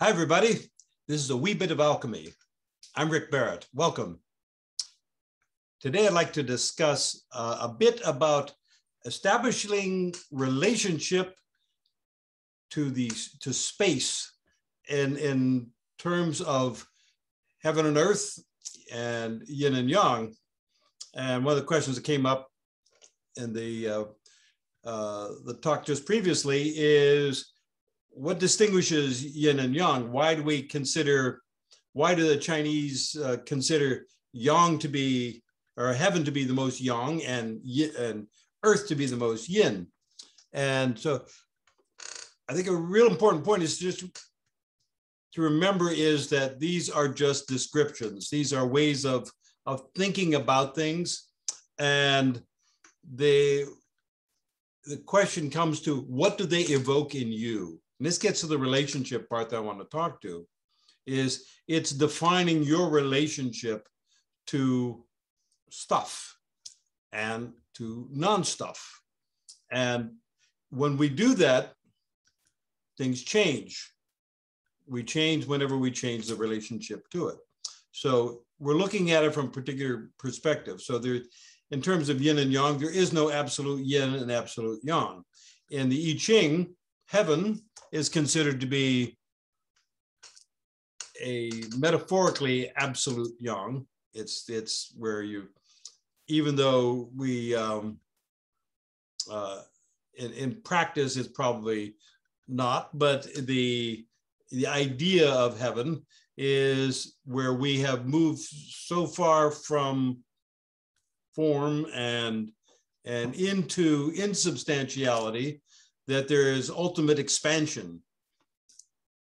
Hi, everybody. This is a wee bit of alchemy. I'm Rick Barrett. Welcome. Today, I'd like to discuss uh, a bit about establishing relationship to the to space in in terms of heaven and earth and yin and yang. And one of the questions that came up in the uh, uh, the talk just previously is what distinguishes yin and yang? Why do we consider, why do the Chinese uh, consider yang to be, or heaven to be the most yang and, and earth to be the most yin? And so I think a real important point is just to remember is that these are just descriptions. These are ways of, of thinking about things. And they, the question comes to what do they evoke in you? And this gets to the relationship part that I want to talk to, is it's defining your relationship to stuff and to non-stuff. And when we do that, things change. We change whenever we change the relationship to it. So we're looking at it from particular perspective. So there, in terms of yin and yang, there is no absolute yin and absolute yang. In the I Ching, heaven is considered to be a metaphorically absolute yang. It's it's where you, even though we um, uh, in, in practice it's probably not, but the the idea of heaven is where we have moved so far from form and and into insubstantiality that there is ultimate expansion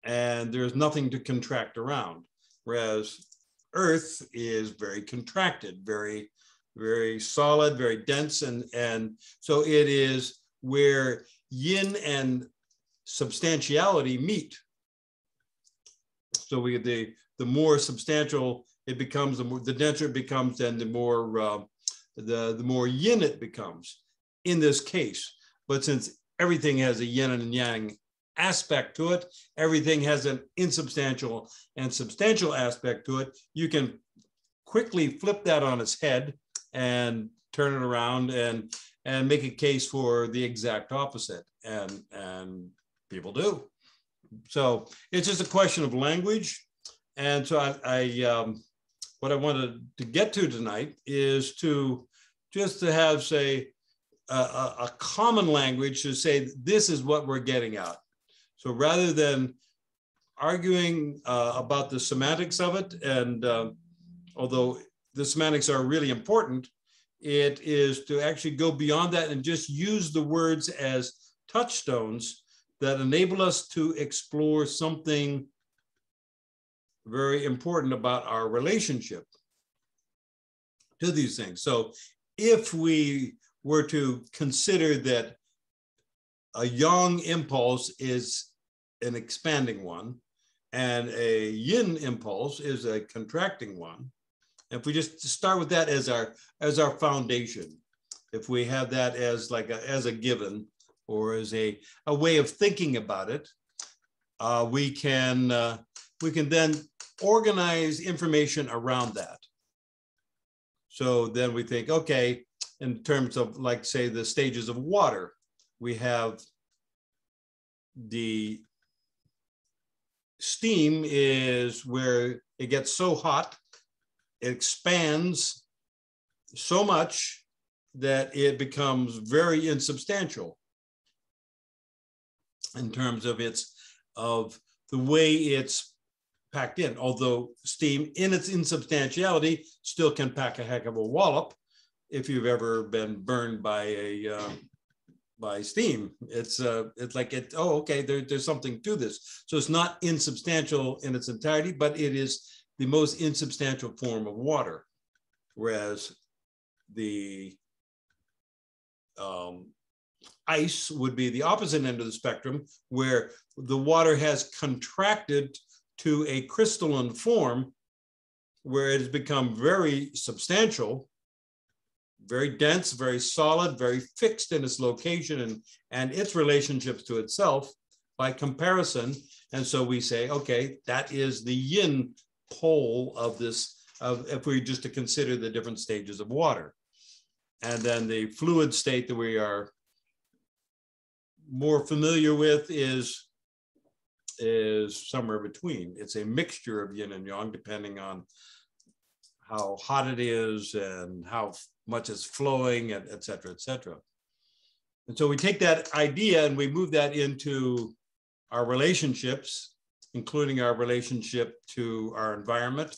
and there's nothing to contract around. Whereas Earth is very contracted, very, very solid, very dense. And, and so it is where yin and substantiality meet. So we the the more substantial it becomes, the more the denser it becomes, then the more uh, the the more yin it becomes in this case. But since everything has a yin and yang aspect to it. Everything has an insubstantial and substantial aspect to it. You can quickly flip that on its head and turn it around and and make a case for the exact opposite. And and people do. So it's just a question of language. And so I, I um, what I wanted to get to tonight is to just to have say a, a, common language to say this is what we're getting at. So rather than arguing uh, about the semantics of it, and uh, although the semantics are really important, it is to actually go beyond that and just use the words as touchstones that enable us to explore something very important about our relationship to these things. So if we were to consider that a yang impulse is an expanding one and a yin impulse is a contracting one. If we just start with that as our as our foundation if we have that as like a, as a given or as a, a way of thinking about it uh, we can uh, we can then organize information around that. So then we think okay in terms of like say the stages of water. We have the steam is where it gets so hot, it expands so much that it becomes very insubstantial in terms of its of the way it's packed in. Although steam in its insubstantiality still can pack a heck of a wallop, if you've ever been burned by a uh, by steam. It's uh, it's like it. Oh, okay. There, there's something to this. So it's not insubstantial in its entirety, but it is the most insubstantial form of water, whereas the um, ice would be the opposite end of the spectrum, where the water has contracted to a crystalline form, where it has become very substantial very dense, very solid, very fixed in its location and, and its relationships to itself. by comparison. And so we say, okay, that is the yin pole of this, of if we just to consider the different stages of water. And then the fluid state that we are more familiar with is is somewhere between. It's a mixture of yin and yang, depending on how hot it is and how much is flowing, and et cetera, et cetera. And so we take that idea and we move that into our relationships, including our relationship to our environment,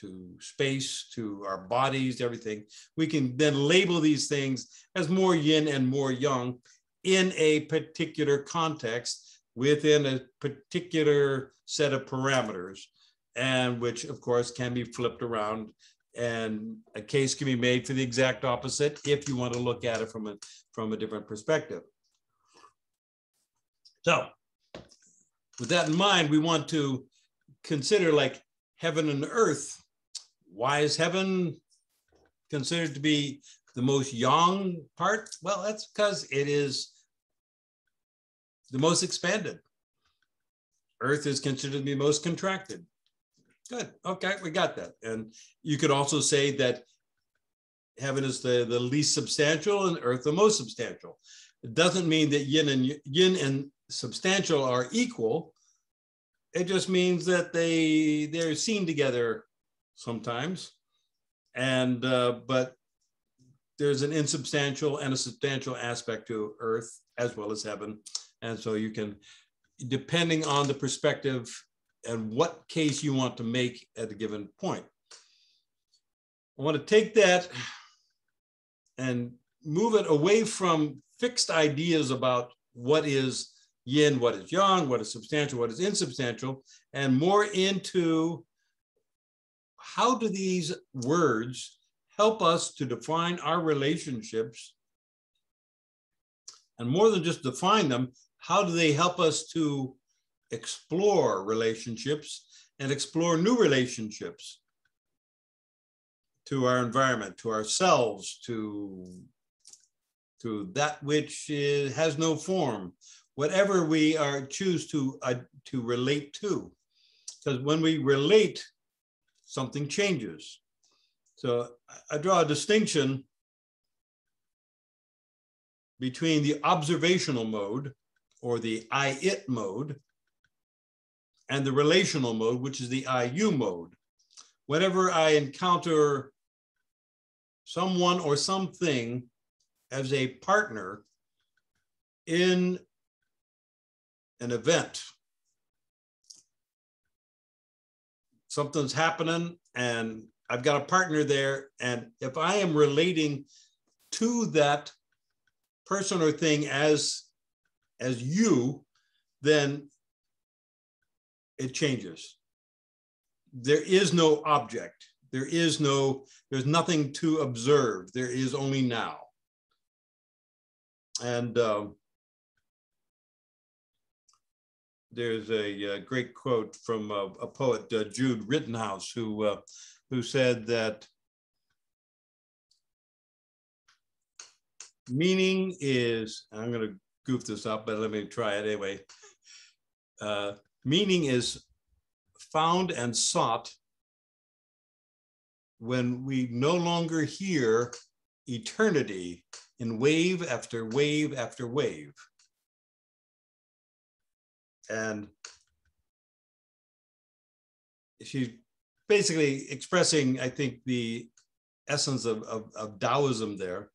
to space, to our bodies, everything. We can then label these things as more yin and more yang in a particular context within a particular set of parameters, and which, of course, can be flipped around. And a case can be made for the exact opposite if you want to look at it from a, from a different perspective. So, with that in mind, we want to consider like heaven and earth. Why is heaven considered to be the most yang part? Well, that's because it is the most expanded. Earth is considered to be most contracted. Good. Okay, we got that. And you could also say that heaven is the, the least substantial and earth the most substantial. It doesn't mean that yin and yin and substantial are equal. It just means that they they're seen together sometimes. And uh, but there's an insubstantial and a substantial aspect to earth as well as heaven. And so you can, depending on the perspective and what case you want to make at a given point. I want to take that and move it away from fixed ideas about what is yin, what is yang, what is substantial, what is insubstantial, and more into how do these words help us to define our relationships and more than just define them, how do they help us to explore relationships and explore new relationships to our environment, to ourselves, to, to that which is, has no form, whatever we are choose to, uh, to relate to. Because when we relate, something changes. So I draw a distinction between the observational mode or the I-it mode and the relational mode, which is the I-you mode. Whenever I encounter someone or something as a partner in an event, something's happening and I've got a partner there. And if I am relating to that person or thing as as you, then it changes. There is no object. There is no, there's nothing to observe. There is only now. And um, there's a, a, great quote from a, a poet, uh, Jude Rittenhouse, who, uh, who said that meaning is, I'm going to goof this up, but let me try it anyway. Uh, meaning is found and sought when we no longer hear eternity in wave after wave after wave. And she's basically expressing, I think, the essence of, of, of Taoism there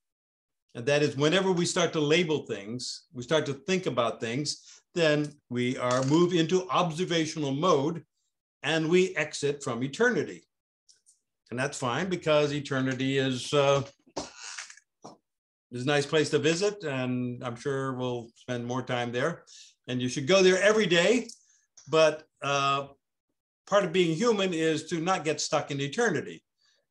and that is whenever we start to label things, we start to think about things, then we are move into observational mode and we exit from eternity. And that's fine because eternity is, uh, is a nice place to visit. And I'm sure we'll spend more time there. And you should go there every day. But uh, part of being human is to not get stuck in eternity.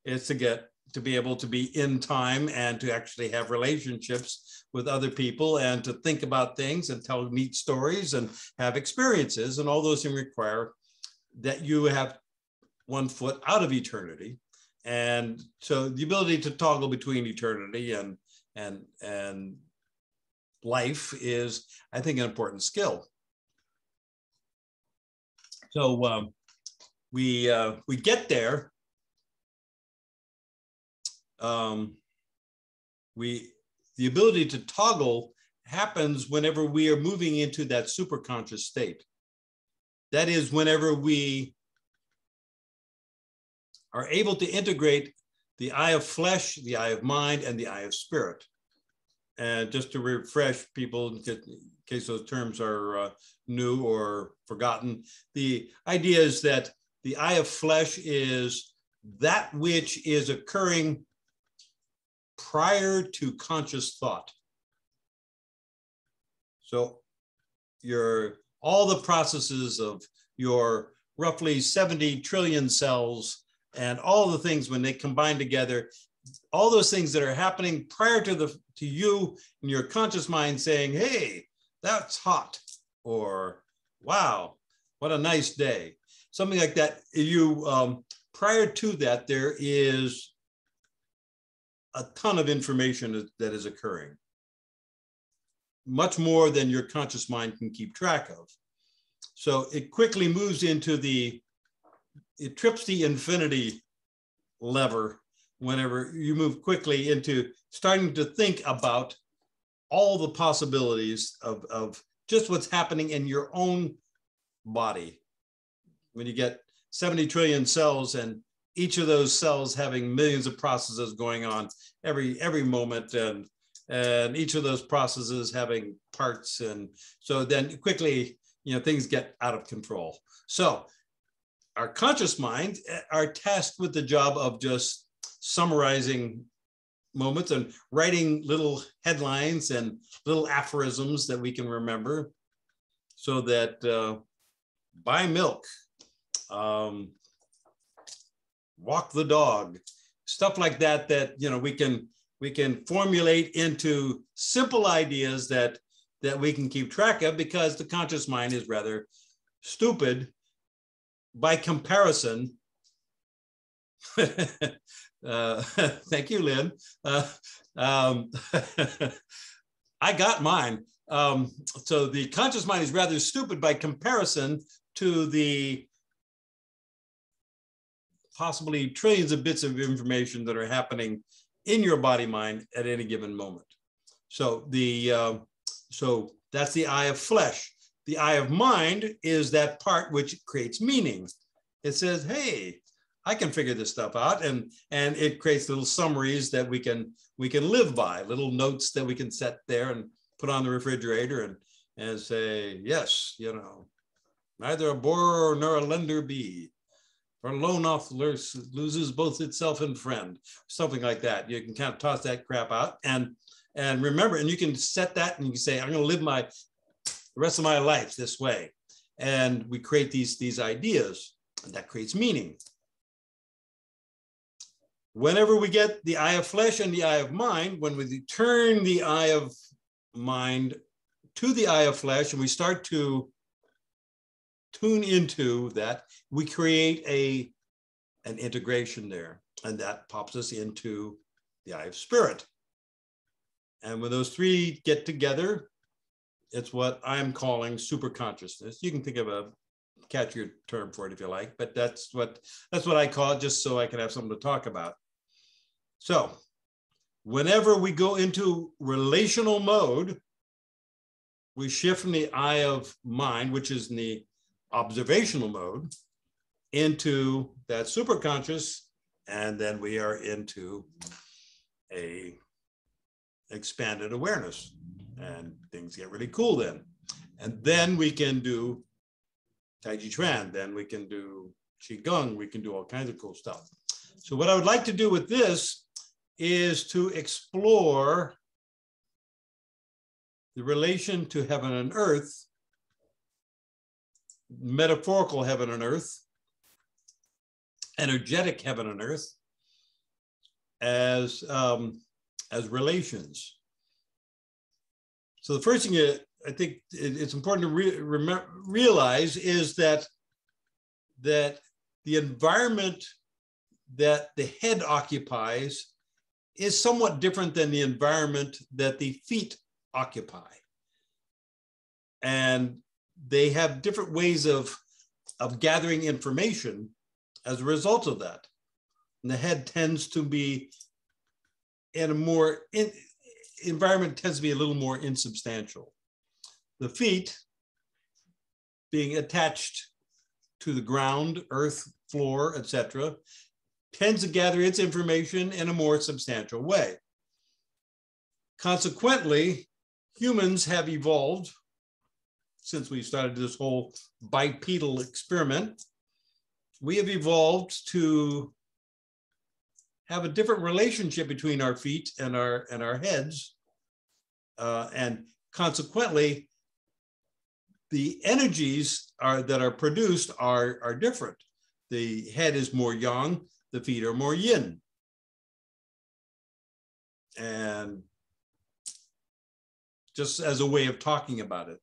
It's to get to be able to be in time and to actually have relationships with other people and to think about things and tell neat stories and have experiences and all those things require that you have one foot out of eternity and so the ability to toggle between eternity and and and life is i think an important skill So um, we uh, we get there. Um, we the ability to toggle happens whenever we are moving into that superconscious state. That is, whenever we are able to integrate the eye of flesh, the eye of mind, and the eye of spirit. And just to refresh people, in case those terms are uh, new or forgotten, the idea is that the eye of flesh is that which is occurring prior to conscious thought. So your all the processes of your roughly 70 trillion cells and all the things when they combine together, all those things that are happening prior to the to you in your conscious mind saying, hey, that's hot, or wow, what a nice day. Something like that. You um, prior to that, there is a ton of information that is occurring, much more than your conscious mind can keep track of. So it quickly moves into the, it trips the infinity lever whenever you move quickly into starting to think about all the possibilities of, of just what's happening in your own body. When you get 70 trillion cells and each of those cells having millions of processes going on every every moment and and each of those processes having parts and so then quickly you know things get out of control. So our conscious mind eh, are tasked with the job of just summarizing moments and writing little headlines and little aphorisms that we can remember so that uh, buy milk um, walk the dog, stuff like that, that, you know, we can, we can formulate into simple ideas that, that we can keep track of because the conscious mind is rather stupid by comparison. uh, thank you, Lynn. Uh, um, I got mine. Um, so the conscious mind is rather stupid by comparison to the possibly trillions of bits of information that are happening in your body mind at any given moment. So the uh, so that's the eye of flesh. The eye of mind is that part which creates meaning. It says, "Hey, I can figure this stuff out," and and it creates little summaries that we can we can live by, little notes that we can set there and put on the refrigerator and and say, "Yes, you know, neither a borrower nor a lender be." Or loan off loses both itself and friend, something like that. You can kind of toss that crap out and and remember, and you can set that and you can say, I'm going to live my the rest of my life this way. And we create these, these ideas, and that creates meaning. Whenever we get the eye of flesh and the eye of mind, when we turn the eye of mind to the eye of flesh and we start to tune into that, we create a, an integration there. And that pops us into the eye of spirit. And when those three get together, it's what I'm calling super consciousness. You can think of a catchier term for it if you like, but that's what that's what I call it, just so I can have something to talk about. So, whenever we go into relational mode, we shift from the eye of mind, which is in the observational mode into that superconscious, and then we are into a expanded awareness, and things get really cool then. And then we can do Tai Chi Chuan, then we can do Qigong, we can do all kinds of cool stuff. So what I would like to do with this is to explore the relation to heaven and earth metaphorical heaven and earth, energetic heaven and earth, as, um, as relations. So the first thing you, I think it's important to re realize is that, that the environment that the head occupies is somewhat different than the environment that the feet occupy. And they have different ways of of gathering information as a result of that. And the head tends to be in a more in, environment tends to be a little more insubstantial. The feet being attached to the ground, earth, floor, etc., tends to gather its information in a more substantial way. Consequently, humans have evolved since we started this whole bipedal experiment. We have evolved to have a different relationship between our feet and our and our heads, uh, and consequently, the energies are that are produced are are different. The head is more yang, the feet are more yin, and just as a way of talking about it.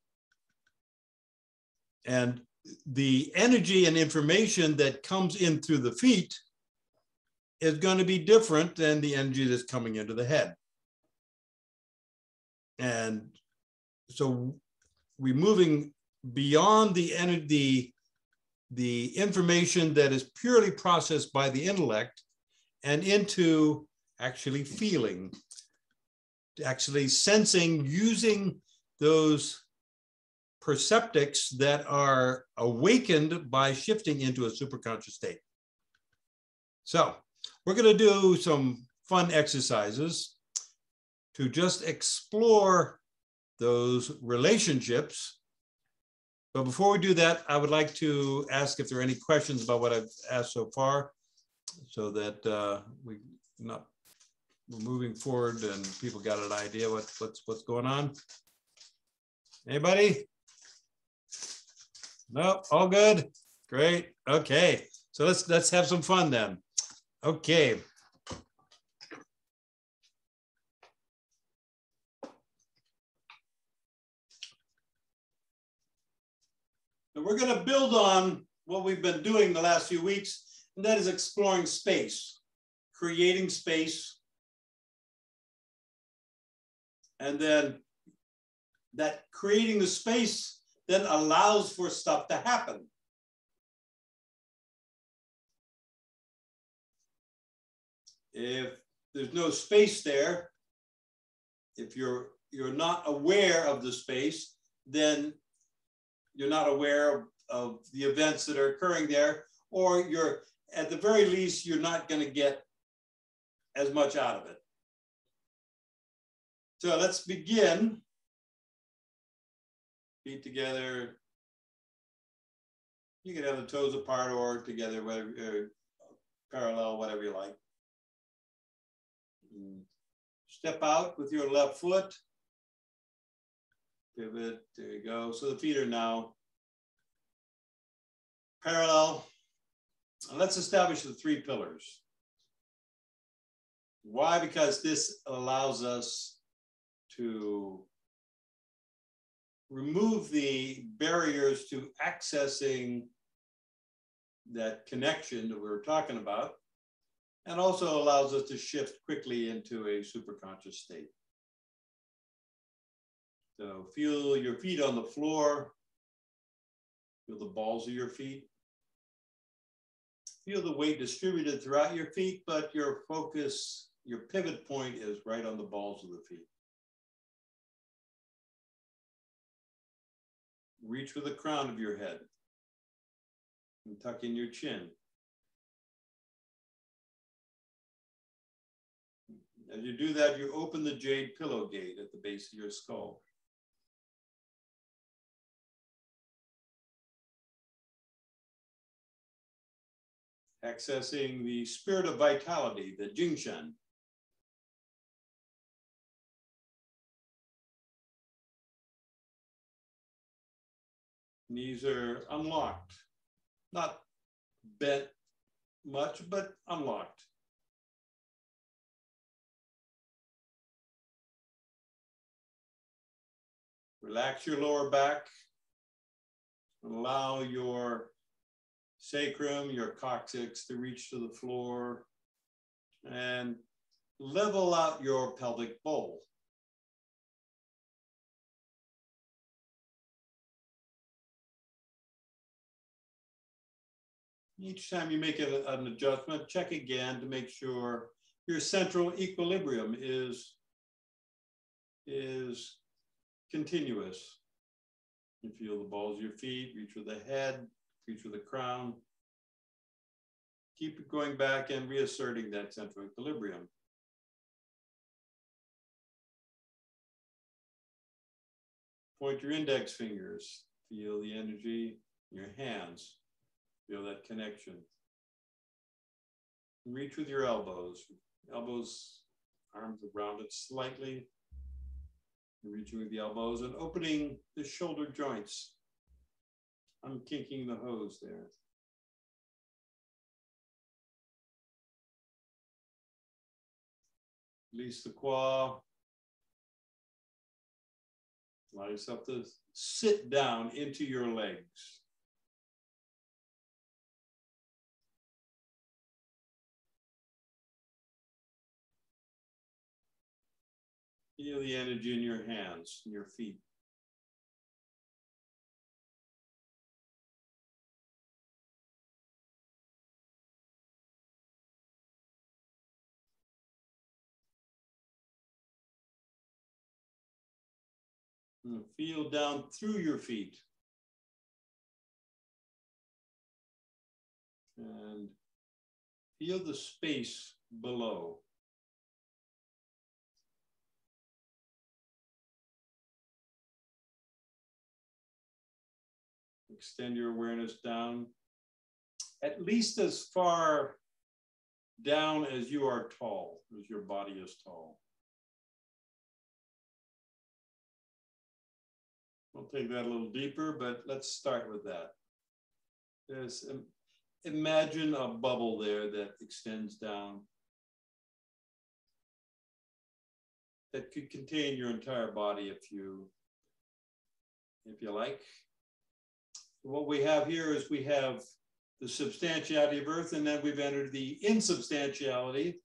And the energy and information that comes in through the feet is going to be different than the energy that's coming into the head. And so we're moving beyond the energy, the information that is purely processed by the intellect and into actually feeling, actually sensing, using those perceptics that are awakened by shifting into a superconscious state. So we're going to do some fun exercises to just explore those relationships. But before we do that, I would like to ask if there are any questions about what I've asked so far so that uh, we not we're moving forward and people got an idea what, what's what's going on. Anybody? No, all good. Great. Okay. So let's let's have some fun then. Okay. And we're going to build on what we've been doing the last few weeks, and that is exploring space, creating space, and then that creating the space then allows for stuff to happen. If there's no space there, if you're you're not aware of the space, then you're not aware of, of the events that are occurring there, or you're at the very least, you're not going to get as much out of it. So let's begin. Feet together. You can have the toes apart or together, whatever, uh, parallel, whatever you like. Step out with your left foot. Pivot, there you go. So the feet are now parallel. Let's establish the three pillars. Why? Because this allows us to remove the barriers to accessing that connection that we were talking about and also allows us to shift quickly into a superconscious state. So feel your feet on the floor, feel the balls of your feet. Feel the weight distributed throughout your feet, but your focus, your pivot point is right on the balls of the feet. Reach for the crown of your head and tuck in your chin. As you do that, you open the jade pillow gate at the base of your skull. Accessing the spirit of vitality, the Jingshen. Knees are unlocked, not bent much, but unlocked. Relax your lower back. Allow your sacrum, your coccyx to reach to the floor and level out your pelvic bowl. Each time you make a, an adjustment, check again to make sure your central equilibrium is, is continuous. You feel the balls of your feet, reach with the head, reach with the crown. Keep going back and reasserting that central equilibrium. Point your index fingers, feel the energy in your hands, feel that connection. Reach with your elbows, elbows, arms rounded slightly, reaching with the elbows and opening the shoulder joints. I'm kinking the hose there. Release the quad. Allow yourself to sit down into your legs. Feel the energy in your hands, in your feet. Feel down through your feet. And feel the space below. Extend your awareness down at least as far down as you are tall, as your body is tall. We'll take that a little deeper, but let's start with that. There's, um, imagine a bubble there that extends down that could contain your entire body if you if you like what we have here is we have the substantiality of Earth, and then we've entered the insubstantiality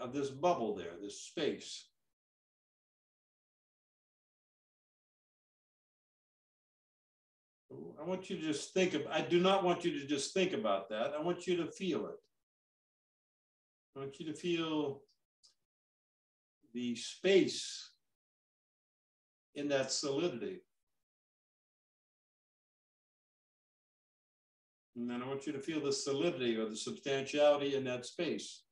of this bubble there, this space. I want you to just think of, I do not want you to just think about that. I want you to feel it. I want you to feel the space in that solidity. And then I want you to feel the solidity or the substantiality in that space.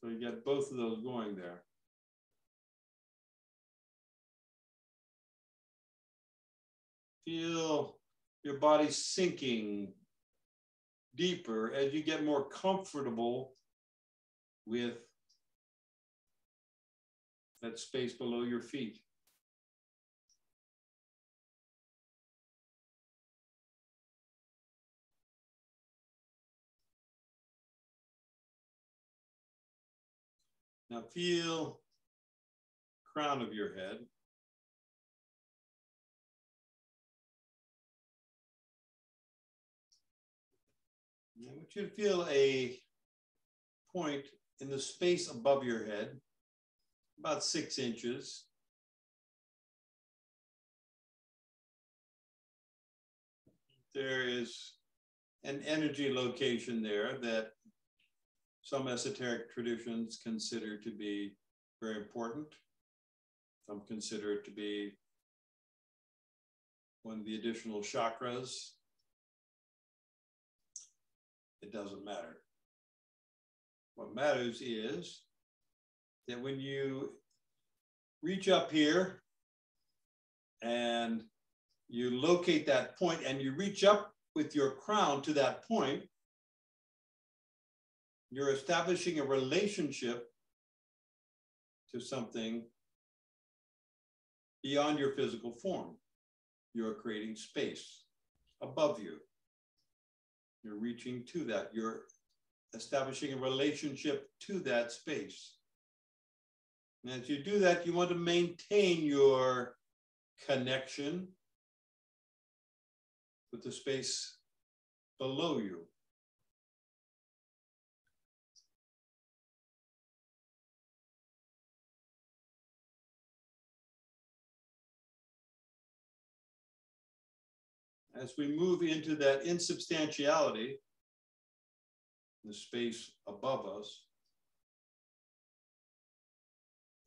So you get both of those going there. Feel your body sinking deeper as you get more comfortable with that space below your feet. Now feel crown of your head. I want you to feel a point in the space above your head, about six inches. There is an energy location there that some esoteric traditions consider to be very important. Some consider it to be one of the additional chakras. It doesn't matter. What matters is that when you reach up here and you locate that point and you reach up with your crown to that point, you're establishing a relationship to something beyond your physical form. You're creating space above you. You're reaching to that. You're establishing a relationship to that space. And as you do that, you want to maintain your connection with the space below you. As we move into that insubstantiality, the space above us,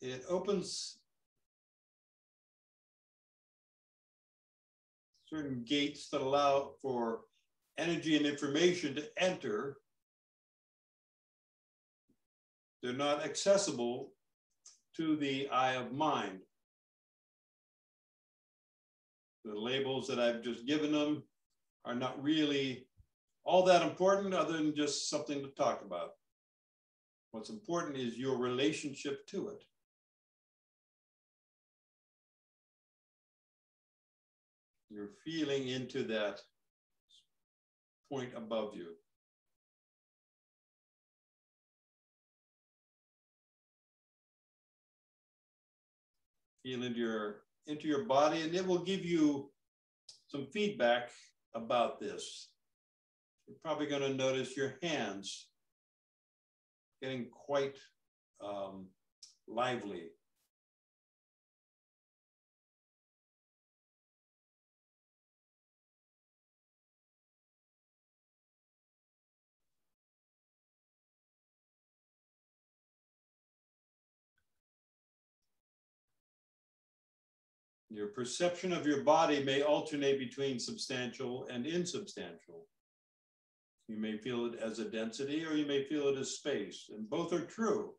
it opens certain gates that allow for energy and information to enter. They're not accessible to the eye of mind. The labels that I've just given them are not really all that important other than just something to talk about. What's important is your relationship to it. You're feeling into that point above you. Feel into your into your body, and it will give you some feedback about this. You're probably going to notice your hands getting quite um, lively. Your perception of your body may alternate between substantial and insubstantial. You may feel it as a density or you may feel it as space, and both are true,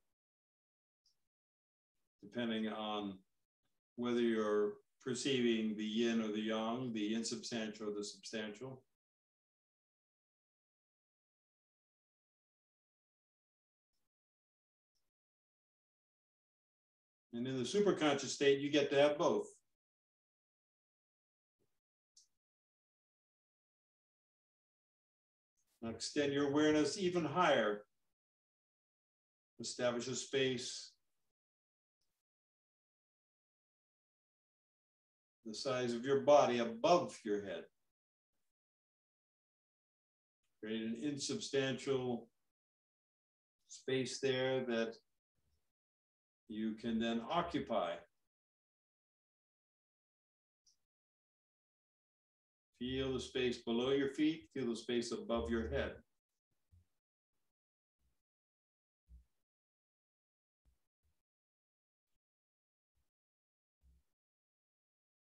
depending on whether you're perceiving the yin or the yang, the insubstantial or the substantial. And in the superconscious state, you get to have both. Extend your awareness even higher. Establish a space the size of your body above your head. Create an insubstantial space there that you can then occupy. Feel the space below your feet, feel the space above your head.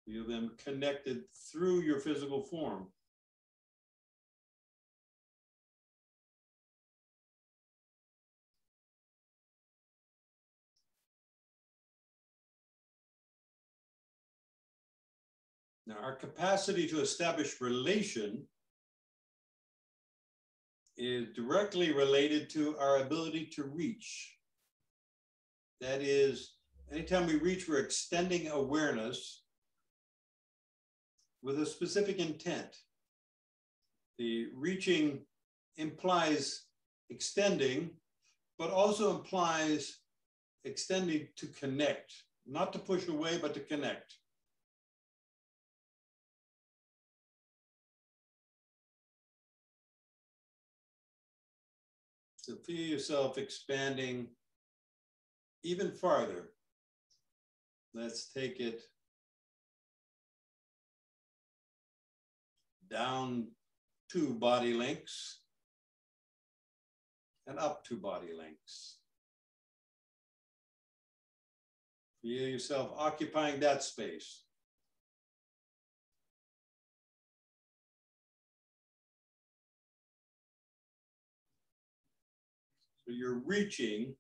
Feel them connected through your physical form. Now, our capacity to establish relation is directly related to our ability to reach. That is, anytime we reach, we're extending awareness with a specific intent. The reaching implies extending, but also implies extending to connect, not to push away, but to connect. So feel yourself expanding even farther. Let's take it down two body links and up two body links. Feel yourself occupying that space. So you're reaching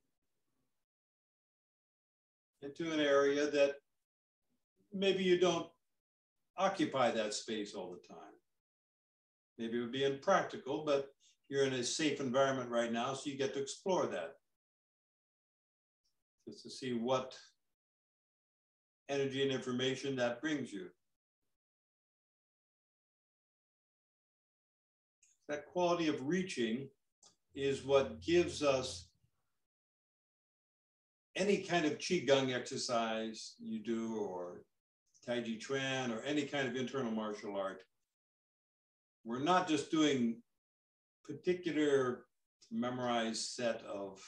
into an area that maybe you don't occupy that space all the time. Maybe it would be impractical, but you're in a safe environment right now, so you get to explore that. Just to see what energy and information that brings you. That quality of reaching is what gives us any kind of qigong exercise you do or tai chi chuan or any kind of internal martial art we're not just doing particular memorized set of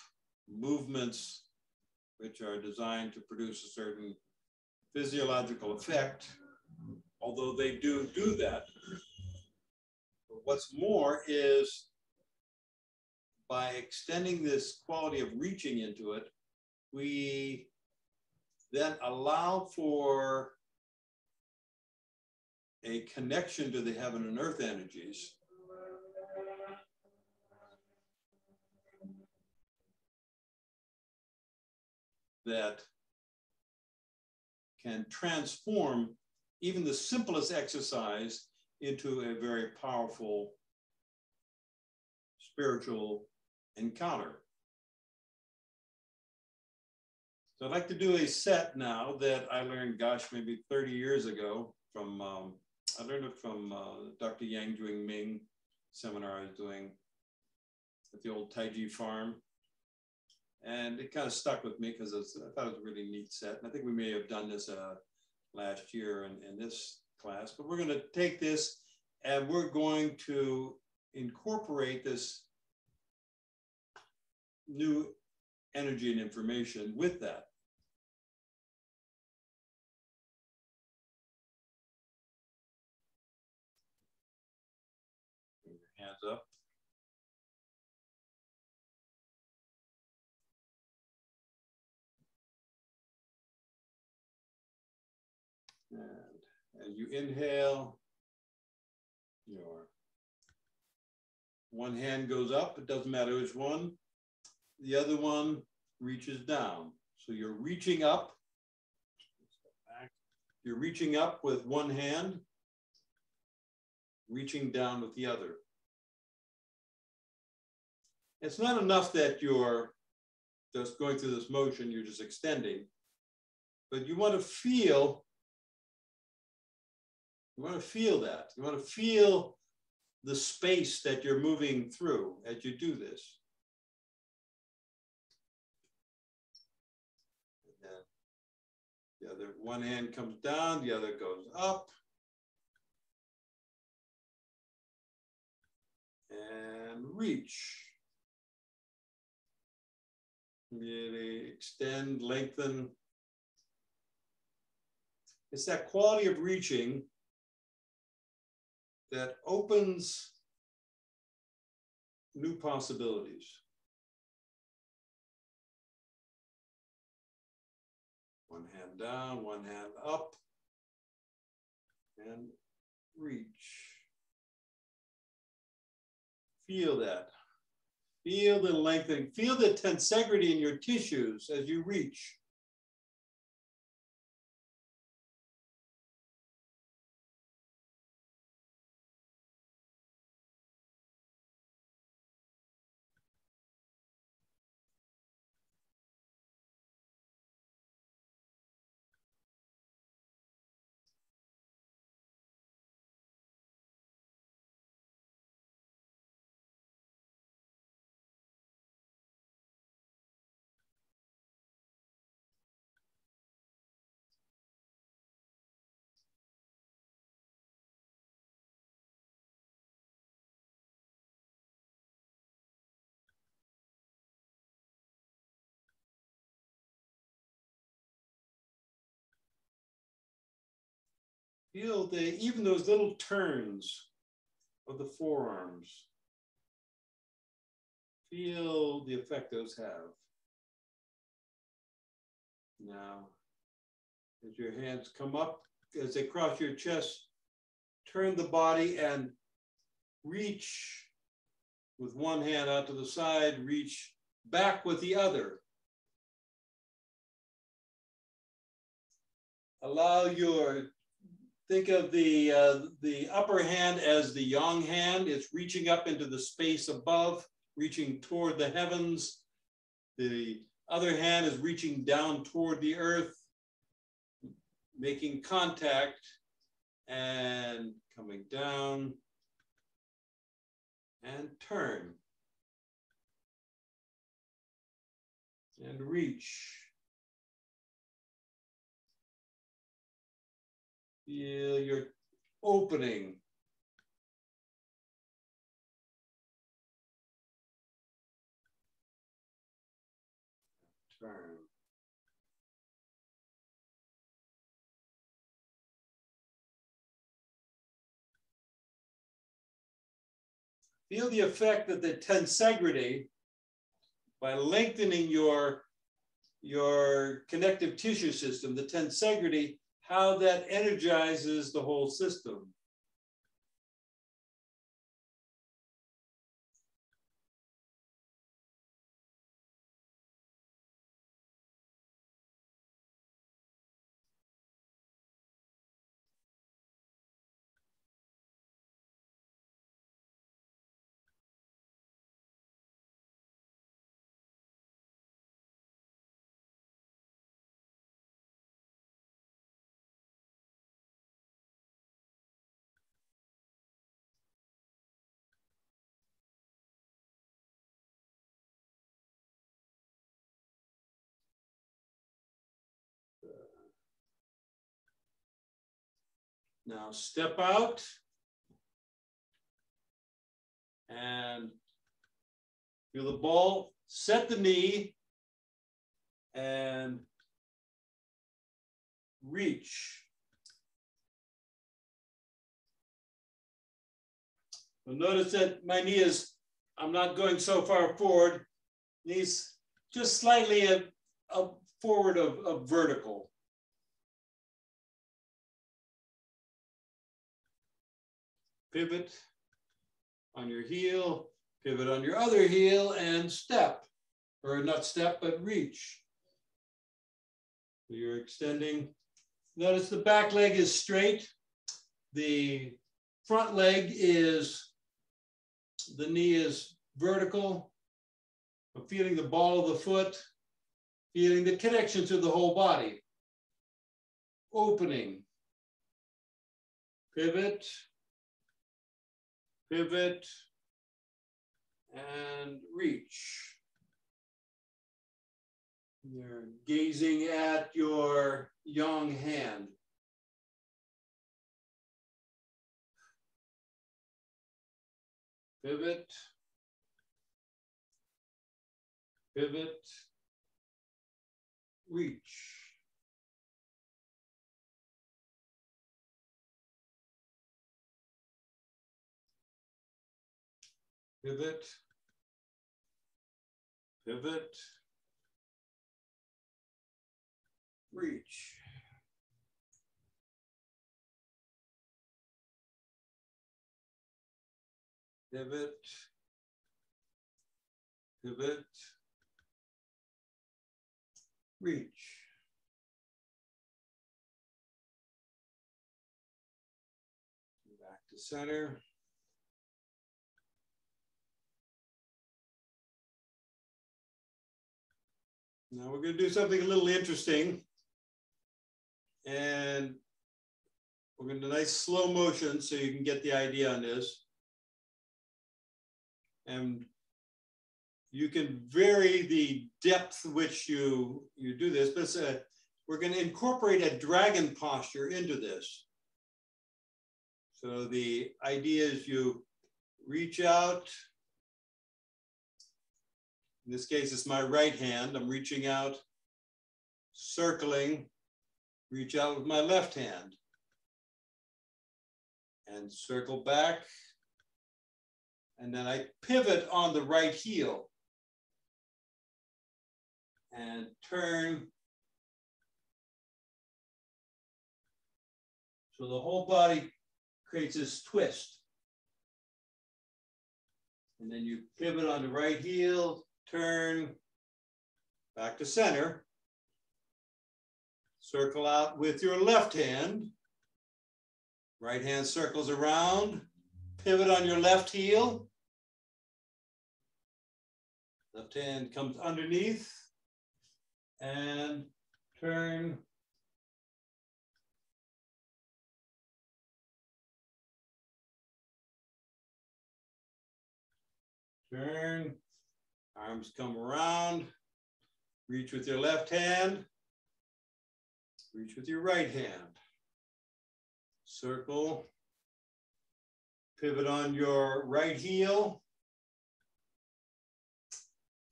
movements which are designed to produce a certain physiological effect although they do do that. What's more is by extending this quality of reaching into it, we then allow for a connection to the heaven and earth energies. That can transform even the simplest exercise into a very powerful spiritual encounter. So I'd like to do a set now that I learned, gosh, maybe 30 years ago from, um, I learned it from uh, Dr. Yang Jwing Ming seminar I was doing at the old Taiji farm. And it kind of stuck with me because I thought it was a really neat set. And I think we may have done this uh, last year in, in this class, but we're going to take this and we're going to incorporate this new energy and information with that. Hands up. And as you inhale, your one hand goes up, it doesn't matter which one. The other one reaches down. So you're reaching up. You're reaching up with one hand, reaching down with the other. It's not enough that you're just going through this motion, you're just extending, but you want to feel you want to feel that. You want to feel the space that you're moving through as you do this. The other one hand comes down, the other goes up. And reach. Really extend, lengthen. It's that quality of reaching that opens new possibilities. Down, one hand up, and reach. Feel that. Feel the lengthening. Feel the tensegrity in your tissues as you reach. Feel the, even those little turns of the forearms. Feel the effect those have. Now, as your hands come up, as they cross your chest, turn the body and reach with one hand out to the side, reach back with the other. Allow your Think of the, uh, the upper hand as the yang hand. It's reaching up into the space above, reaching toward the heavens. The other hand is reaching down toward the earth, making contact and coming down and turn and reach Feel your opening. Turn. feel the effect that the tensegrity, by lengthening your, your connective tissue system, the tensegrity, how that energizes the whole system. Now step out and feel the ball, set the knee and reach. You'll notice that my knee is, I'm not going so far forward, knees just slightly a, a forward of, of vertical. Pivot on your heel, pivot on your other heel, and step, or not step, but reach. So you're extending. Notice the back leg is straight. The front leg is, the knee is vertical. I'm feeling the ball of the foot, feeling the connection to the whole body. Opening, pivot, pivot, and reach. You're gazing at your yang hand. Pivot, pivot, reach. Pivot, pivot, reach. Pivot, pivot, reach. Back to center. Now we're going to do something a little interesting. And we're going to do nice slow motion so you can get the idea on this. And you can vary the depth which you, you do this, but a, we're going to incorporate a dragon posture into this. So the idea is you reach out, in this case, it's my right hand. I'm reaching out, circling, reach out with my left hand. And circle back. And then I pivot on the right heel. And turn. So the whole body creates this twist. And then you pivot on the right heel, turn back to center. Circle out with your left hand. Right hand circles around. Pivot on your left heel. Left hand comes underneath and turn turn Arms come around. Reach with your left hand. Reach with your right hand. Circle. Pivot on your right heel.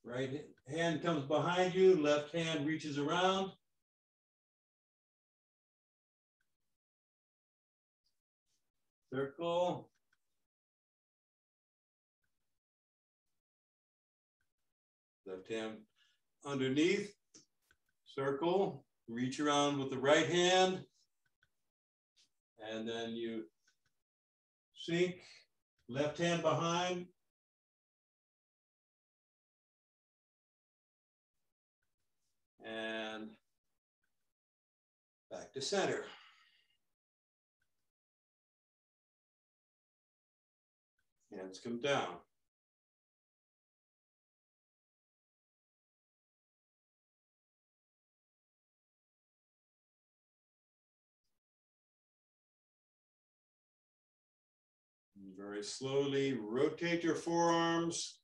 Right hand comes behind you. Left hand reaches around. Circle. Left hand underneath, circle, reach around with the right hand, and then you sink, left hand behind, and back to center. Hands come down. Very slowly rotate your forearms.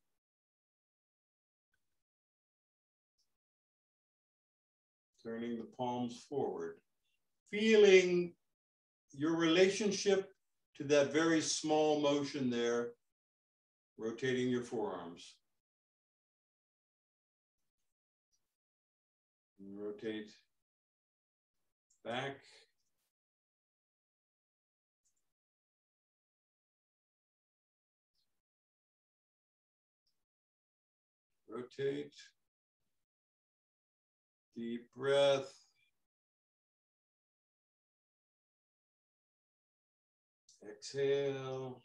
Turning the palms forward. Feeling your relationship to that very small motion there, rotating your forearms. rotate back Rotate. Deep breath. Exhale.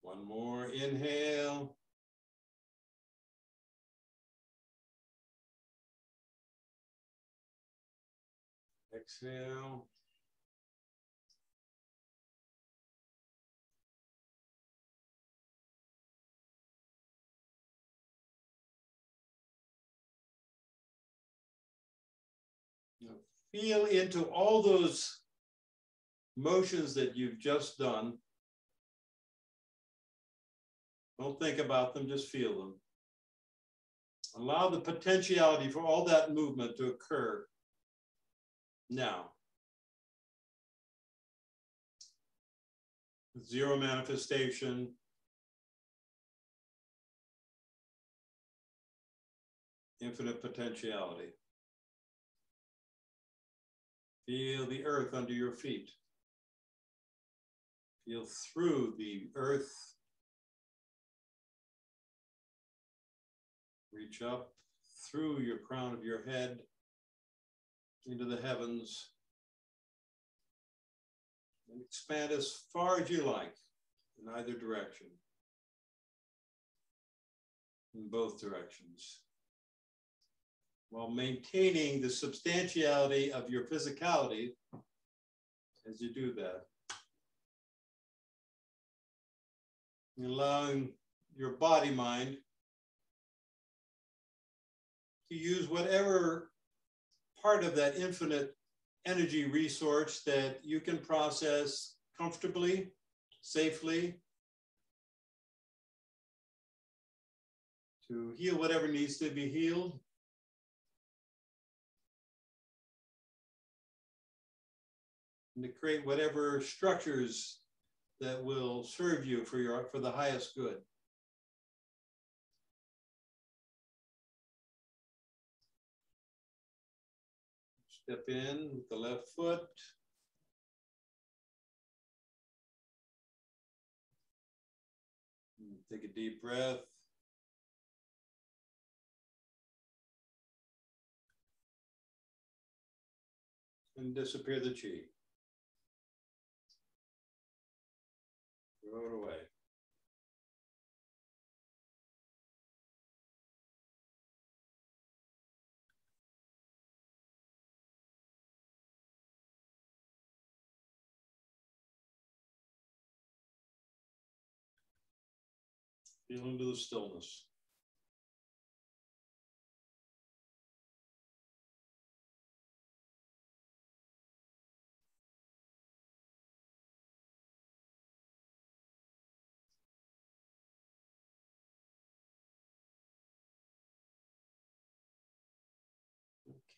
One more inhale. Exhale. Feel into all those motions that you've just done. Don't think about them, just feel them. Allow the potentiality for all that movement to occur now. Zero manifestation. Infinite potentiality. Feel the earth under your feet. Feel through the earth. Reach up through your crown of your head into the heavens and expand as far as you like in either direction, in both directions while maintaining the substantiality of your physicality as you do that. Allowing your body mind to use whatever part of that infinite energy resource that you can process comfortably, safely, to heal whatever needs to be healed. And to create whatever structures that will serve you for your for the highest good. Step in with the left foot. Take a deep breath. And disappear the chi. Throw it away. Feel into the stillness.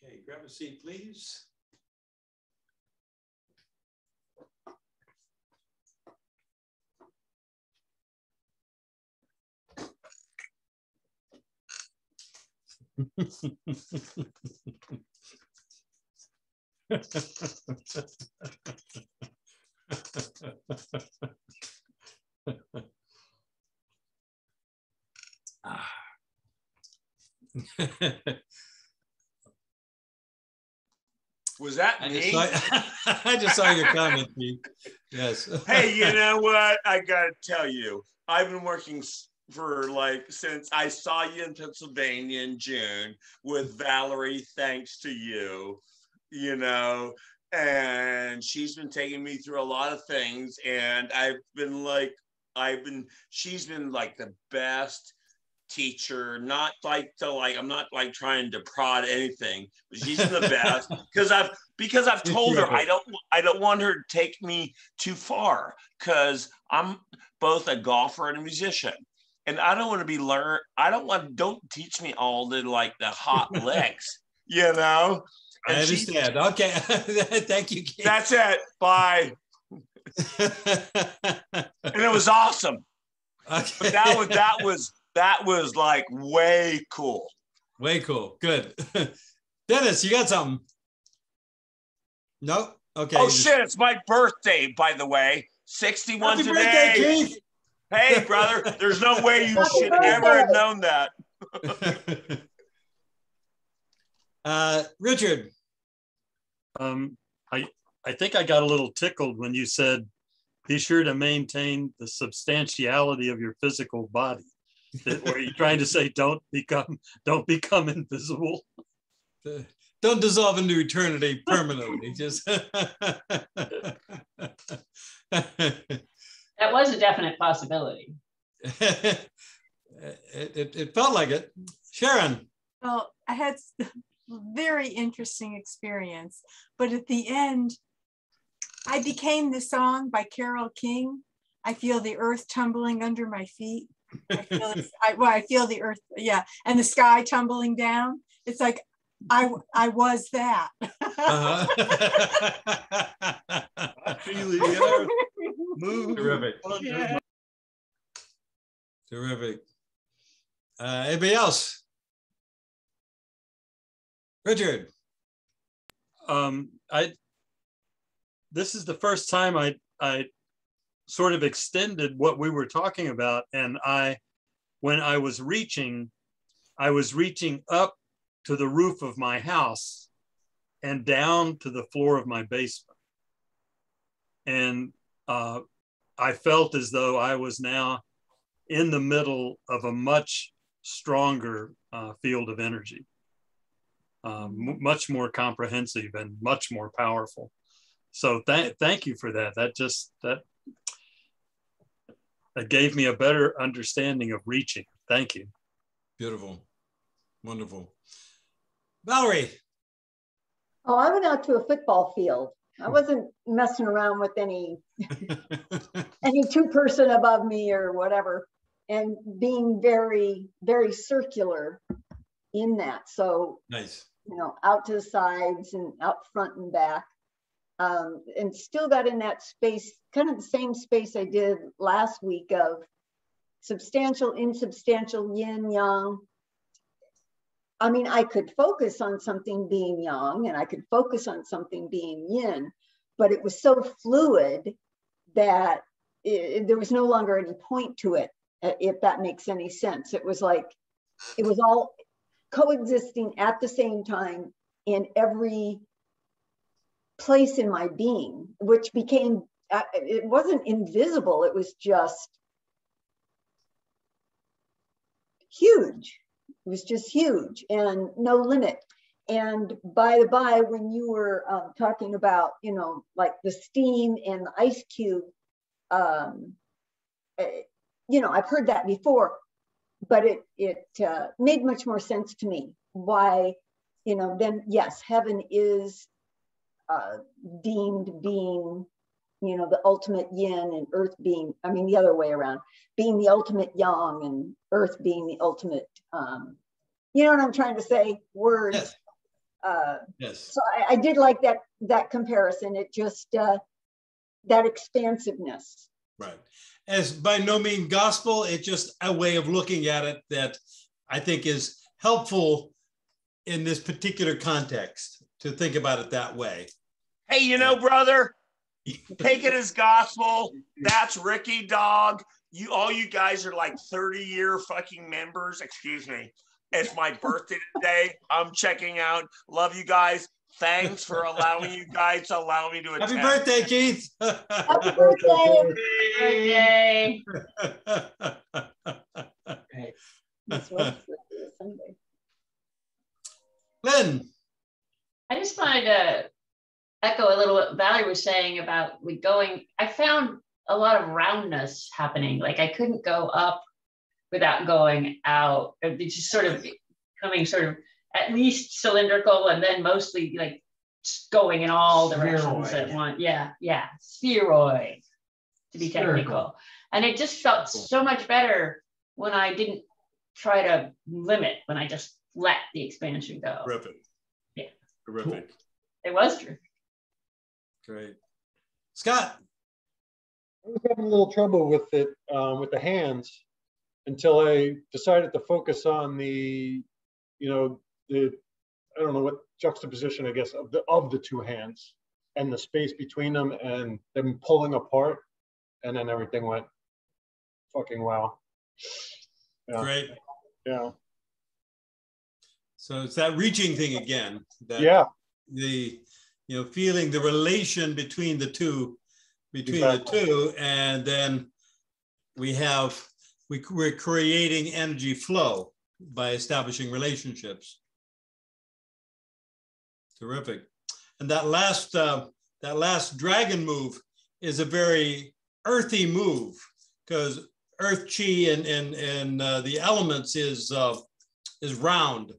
Okay, grab a seat, please. Was that I me? just, saw, I just saw your comment, Pete. Yes. hey, you know what? I gotta tell you, I've been working for like since I saw you in Pennsylvania in June with Valerie, thanks to you, you know, and she's been taking me through a lot of things, and I've been like, I've been, she's been like the best teacher not like to like i'm not like trying to prod anything but she's the best because i've because i've told her i don't i don't want her to take me too far because i'm both a golfer and a musician and i don't want to be learn i don't want don't teach me all the like the hot licks you know I And she- understand. Okay. Thank you. Keith. that's it bye and it was awesome okay. but that was that was that was like way cool way cool. Good. Dennis, you got something? Nope. Okay. Oh shit, it's my birthday, by the way. 61 Happy today. birthday, Keith. Hey, brother, there's no way you Happy should ever have known that. uh, Richard. Um, I I think I got a little tickled when you said, "Be sure to maintain the substantiality of your physical body." That, were you trying to say, "Don't become don't become invisible"? Don't dissolve into eternity permanently. Just That was a definite possibility. it, it, it felt like it. Sharon. Well, I had s- very interesting experience, but at the end, I became the song by Carole King. I feel the earth tumbling under my feet. I feel, it's- I, well, I feel the earth, yeah, and the sky tumbling down. It's like I I was that. Uh-huh. Feel the earth move Terrific. Yeah. Terrific. Uh, anybody else? Richard. um, I this is the first time I I sort of extended what we were talking about, and I when I was reaching, I was reaching up to the roof of my house and down to the floor of my basement, and uh, I felt as though I was now in the middle of a much stronger uh, field of energy um, much more comprehensive and much more powerful. So th- thank you for that. That just that that gave me a better understanding of reaching. Thank you. Beautiful. Wonderful. Valerie. Oh, I went out to a football field. I wasn't messing around with any any two person above me or whatever, and being very very circular in that. So nice. you know, out to the sides and out front and back, um, and still got in that space, kind of the same space I did last week of substantial, insubstantial, yin yang. I mean, I could focus on something being yang and I could focus on something being yin, but it was so fluid that it, there was no longer any point to it, uh, if that makes any sense. It was like, it was all coexisting at the same time in every place in my being, which became, uh, it wasn't invisible, it was just huge. It was just huge and no limit. And by the by, when you were um, talking about, you know, like the steam and the ice cube, um, eh, you know, I've heard that before, but it it uh, made much more sense to me. Why, you know, then yes, heaven is uh, deemed being, you know, the ultimate yin and earth being, I mean, the other way around, being the ultimate yang and earth being the ultimate, um, you know what I'm trying to say? Words. Yes. Uh, Yes. so I, I did like that that comparison. It just uh, that expansiveness. Right. As by no means gospel, it's just a way of looking at it that I think is helpful in this particular context to think about it that way. Hey, you know, brother, take it as gospel. That's Ricky Dog. You all you guys are like 30 year fucking members. Excuse me. It's my birthday today. I'm checking out. Love you guys. Thanks for allowing you guys to allow me to attend. Happy birthday, Keith. Happy birthday. Happy Birthday. This was Sunday. Lynn, I just wanted to echo a little what Valerie was saying about we going. I found a lot of roundness happening. Like I couldn't go up without going out. It's just sort of coming sort of at least cylindrical and then mostly like going in all directions Spheroid. at once. Yeah, yeah, spheroid to be Spherical. technical. And it just felt so much better when I didn't try to limit, when I just let the expansion go. terrific. Yeah. Terrific. It was true. Great. Scott, I was having a little trouble with it, um, with the hands until I decided to focus on the, you know, the, I don't know what juxtaposition, I guess, of the, of the two hands and the space between them and them pulling apart. And then everything went fucking well. Yeah, great. yeah, So it's that reaching thing again. That yeah, The, you know, feeling the relation between the two, between Exactly. the two, and then we have, we, we're creating energy flow by establishing relationships. Terrific. And that last, uh, that last dragon move is a very earthy move because earth chi and, and, and uh, the elements is, uh, is round.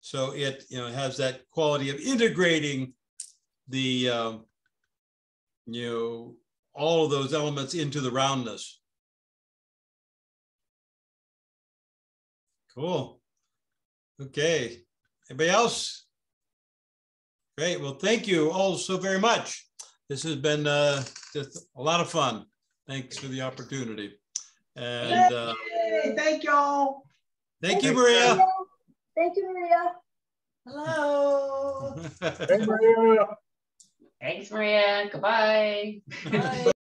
So it, you know, has that quality of integrating the, um, you know, all of those elements into the roundness. Cool. Okay. Anybody else? Great. Well, thank you all so very much. This has been uh, just a lot of fun. Thanks for the opportunity. And uh, Hey, thank y'all. thank you, Maria. Thank you, Maria. Hello. Hey, Maria. Thanks, Maria. Goodbye. Bye.